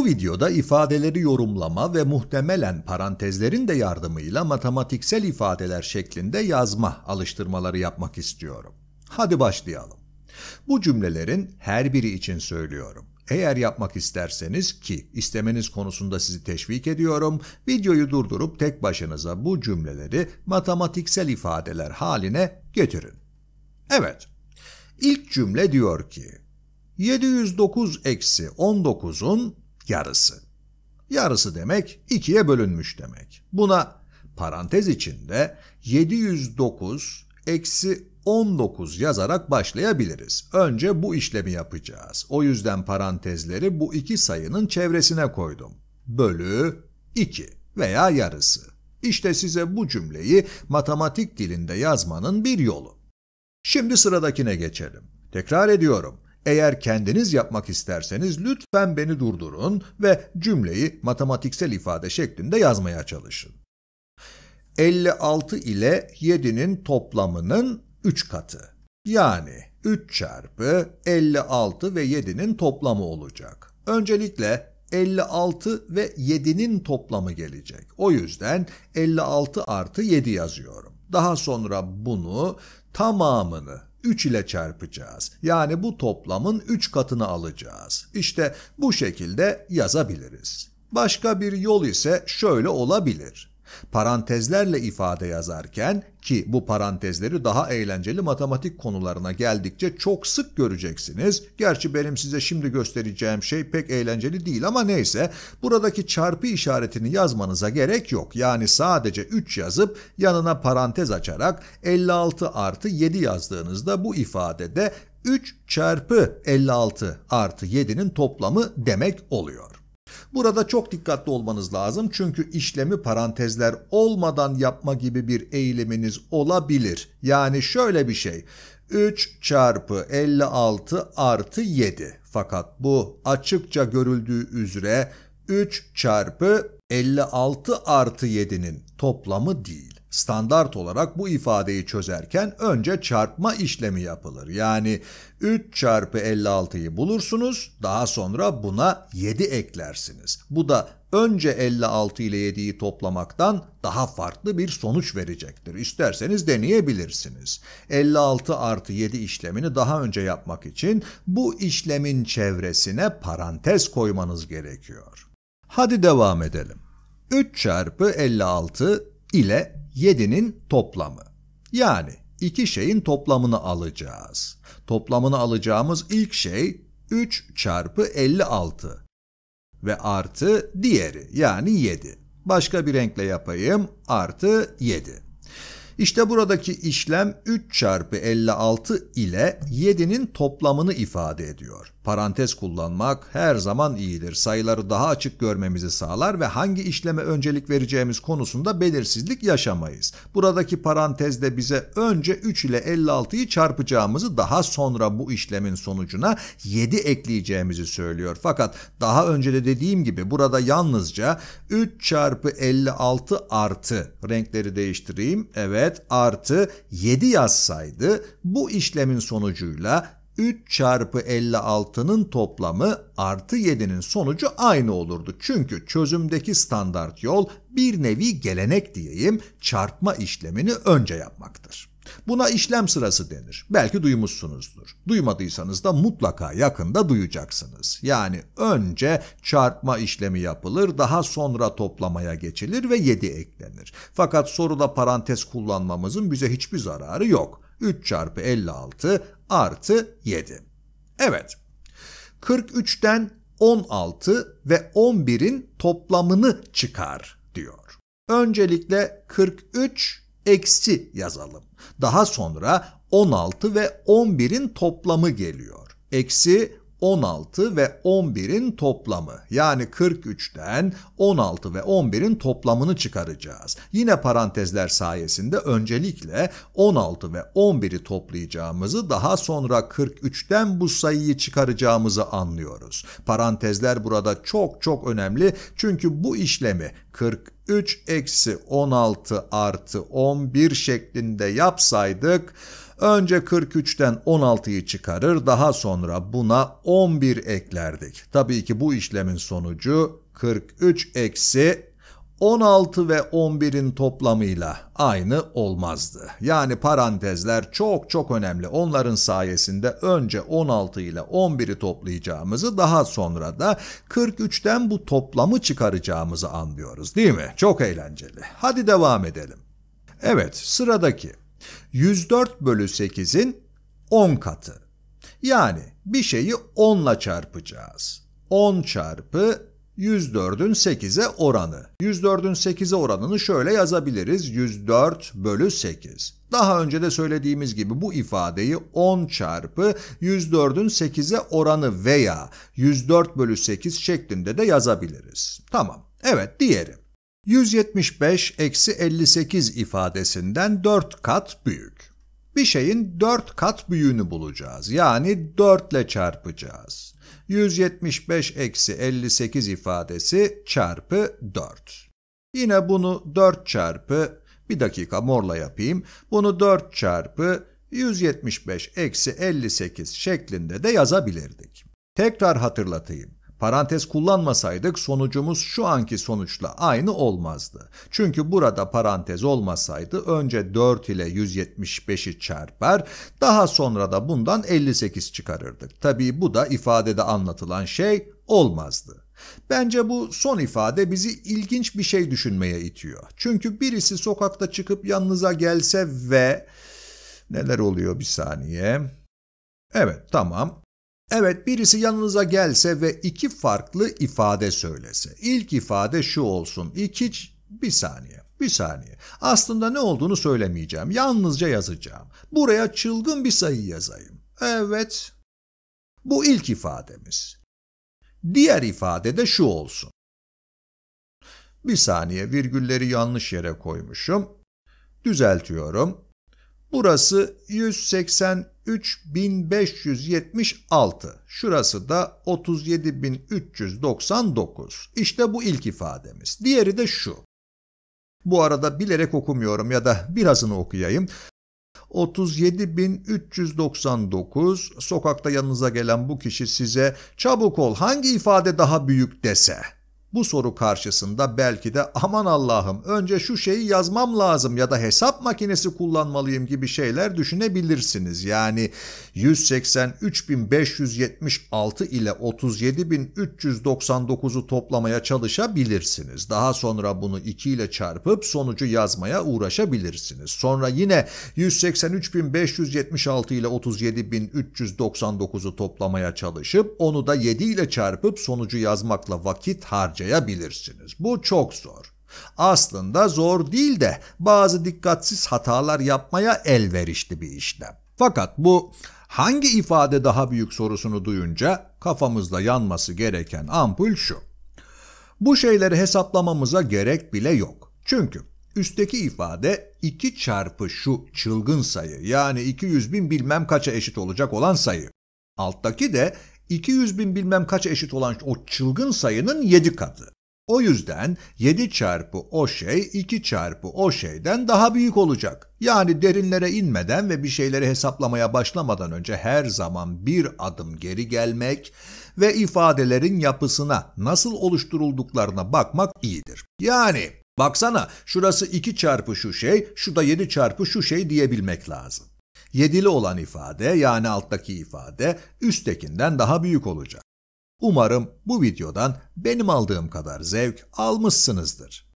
Bu videoda ifadeleri yorumlama ve muhtemelen parantezlerin de yardımıyla matematiksel ifadeler şeklinde yazma alıştırmaları yapmak istiyorum. Hadi başlayalım. Bu cümlelerin her biri için söylüyorum. Eğer yapmak isterseniz ki istemeniz konusunda sizi teşvik ediyorum, videoyu durdurup tek başınıza bu cümleleri matematiksel ifadeler haline getirin. Evet, ilk cümle diyor ki, 709 eksi 19'un yarısı. Yarısı demek ikiye bölünmüş demek. Buna parantez içinde 709 eksi 19 yazarak başlayabiliriz. Önce bu işlemi yapacağız. O yüzden parantezleri bu iki sayının çevresine koydum. Bölü 2 veya yarısı. İşte size bu cümleyi matematik dilinde yazmanın bir yolu. Şimdi sıradakine geçelim. Tekrar ediyorum. Eğer kendiniz yapmak isterseniz lütfen beni durdurun ve cümleyi matematiksel ifade şeklinde yazmaya çalışın. 56 ile 7'nin toplamının 3 katı. Yani 3 çarpı 56 ve 7'nin toplamı olacak. Öncelikle 56 ve 7'nin toplamı gelecek. O yüzden 56 artı 7 yazıyorum. Daha sonra bunu tamamını 3 ile çarpacağız. Yani bu toplamın 3 katını alacağız. İşte bu şekilde yazabiliriz. Başka bir yol ise şöyle olabilir. Parantezlerle ifade yazarken ki bu parantezleri daha eğlenceli matematik konularına geldikçe çok sık göreceksiniz. Gerçi benim size şimdi göstereceğim şey pek eğlenceli değil ama neyse. Buradaki çarpı işaretini yazmanıza gerek yok. Yani sadece 3 yazıp yanına parantez açarak 56 artı 7 yazdığınızda bu ifadede 3 çarpı 56 artı 7'nin toplamı demek oluyor. Burada çok dikkatli olmanız lazım çünkü işlemi parantezler olmadan yapma gibi bir eğiliminiz olabilir. Yani şöyle bir şey. 3 çarpı 56 artı 7. Fakat bu açıkça görüldüğü üzere 3 çarpı 56 artı 7'nin toplamı değil. Standart olarak bu ifadeyi çözerken önce çarpma işlemi yapılır. Yani 3 çarpı 56'yı bulursunuz, daha sonra buna 7 eklersiniz. Bu da önce 56 ile 7'yi toplamaktan daha farklı bir sonuç verecektir. İsterseniz deneyebilirsiniz. 56 artı 7 işlemini daha önce yapmak için bu işlemin çevresine parantez koymanız gerekiyor. Hadi devam edelim. 3 çarpı 56 ile 7'nin toplamı. Yani iki şeyin toplamını alacağız. Toplamını alacağımız ilk şey 3 çarpı 56 ve artı diğeri yani 7. Başka bir renkle yapayım artı 7. İşte buradaki işlem 3 çarpı 56 ile 7'nin toplamını ifade ediyor. Parantez kullanmak her zaman iyidir. Sayıları daha açık görmemizi sağlar ve hangi işleme öncelik vereceğimiz konusunda belirsizlik yaşamayız. Buradaki parantezde bize önce 3 ile 56'yı çarpacağımızı daha sonra bu işlemin sonucuna 7 ekleyeceğimizi söylüyor. Fakat daha önce de dediğim gibi burada yalnızca 3 çarpı 56 artı renkleri değiştireyim. Evet artı 7 yazsaydı bu işlemin sonucuyla 3 çarpı 56'nın toplamı artı 7'nin sonucu aynı olurdu. Çünkü çözümdeki standart yol bir nevi gelenek diyeyim çarpma işlemini önce yapmaktır. Buna işlem sırası denir. Belki duymuşsunuzdur. Duymadıysanız da mutlaka yakında duyacaksınız. Yani önce çarpma işlemi yapılır, daha sonra toplamaya geçilir ve 7 eklenir. Fakat soruda parantez kullanmamızın bize hiçbir zararı yok. 3 çarpı 56 artı 7. Evet, 43'ten 16 ve 11'in toplamını çıkar diyor. Öncelikle 43 eksi yazalım. Daha sonra 16 ve 11'in toplamı geliyor. Eksi 16 ve 11'in toplamı yani 43'ten 16 ve 11'in toplamını çıkaracağız. Yine parantezler sayesinde öncelikle 16 ve 11'i toplayacağımızı daha sonra 43'ten bu sayıyı çıkaracağımızı anlıyoruz. Parantezler burada çok çok önemli çünkü bu işlemi 43 eksi 16 artı 11 şeklinde yapsaydık Önce 43'ten 16'yı çıkarır, daha sonra buna 11 eklerdik. Tabii ki bu işlemin sonucu 43 eksi 16 ve 11'in toplamıyla aynı olmazdı. Yani parantezler çok çok önemli. Onların sayesinde önce 16 ile 11'i toplayacağımızı daha sonra da 43'ten bu toplamı çıkaracağımızı anlıyoruz değil mi? Çok eğlenceli. Hadi devam edelim. Evet sıradaki 104 bölü 8'in 10 katı. Yani bir şeyi 10 ile çarpacağız. 10 çarpı 104'ün 8'e oranı. 104'ün 8'e oranını şöyle yazabiliriz. 104 bölü 8. Daha önce de söylediğimiz gibi bu ifadeyi 10 çarpı 104'ün 8'e oranı veya 104 bölü 8 şeklinde de yazabiliriz. Tamam. Evet diğeri. 175 eksi 58 ifadesinden 4 kat büyük. Bir şeyin 4 kat büyüğünü bulacağız. Yani 4 ile çarpacağız. 175 eksi 58 ifadesi çarpı 4. Yine bunu 4 çarpı, bir dakika morla yapayım, bunu 4 çarpı 175 eksi 58 şeklinde de yazabilirdik. Tekrar hatırlatayım. Parantez kullanmasaydık sonucumuz şu anki sonuçla aynı olmazdı. Çünkü burada parantez olmasaydı önce 4 ile 175'i çarpar, daha sonra da bundan 58 çıkarırdık. Tabii bu da ifadede anlatılan şey olmazdı. Bence bu son ifade bizi ilginç bir şey düşünmeye itiyor. Çünkü birisi sokakta çıkıp yanınıza gelse ve neler oluyor bir saniye? Evet tamam. Evet birisi yanınıza gelse ve iki farklı ifade söylese. İlk ifade şu olsun. İki bir saniye. Bir saniye. Aslında ne olduğunu söylemeyeceğim. Yalnızca yazacağım. Buraya çılgın bir sayı yazayım. Evet. Bu ilk ifademiz. Diğer ifade de şu olsun. Bir saniye virgülleri yanlış yere koymuşum. Düzeltiyorum. Burası 183.576. Şurası da 37.399. İşte bu ilk ifademiz. Diğeri de şu. Bu arada bilerek okumuyorum ya da birazını okuyayım. 37.399 sokakta yanınıza gelen bu kişi size çabuk ol hangi ifade daha büyük dese bu soru karşısında belki de aman Allah'ım önce şu şeyi yazmam lazım ya da hesap makinesi kullanmalıyım gibi şeyler düşünebilirsiniz. Yani 183.576 ile 37.399'u toplamaya çalışabilirsiniz. Daha sonra bunu 2 ile çarpıp sonucu yazmaya uğraşabilirsiniz. Sonra yine 183.576 ile 37.399'u toplamaya çalışıp onu da 7 ile çarpıp sonucu yazmakla vakit harcayabilirsiniz harcayabilirsiniz. Bu çok zor. Aslında zor değil de bazı dikkatsiz hatalar yapmaya elverişli bir işlem. Fakat bu hangi ifade daha büyük sorusunu duyunca kafamızda yanması gereken ampul şu. Bu şeyleri hesaplamamıza gerek bile yok. Çünkü üstteki ifade 2 çarpı şu çılgın sayı yani 200 bin bilmem kaça eşit olacak olan sayı. Alttaki de 200 bin bilmem kaç eşit olan o çılgın sayının 7 katı. O yüzden 7 çarpı o şey 2 çarpı o şeyden daha büyük olacak. Yani derinlere inmeden ve bir şeyleri hesaplamaya başlamadan önce her zaman bir adım geri gelmek ve ifadelerin yapısına nasıl oluşturulduklarına bakmak iyidir. Yani baksana şurası 2 çarpı şu şey, şu da 7 çarpı şu şey diyebilmek lazım. Yedili olan ifade yani alttaki ifade üsttekinden daha büyük olacak. Umarım bu videodan benim aldığım kadar zevk almışsınızdır.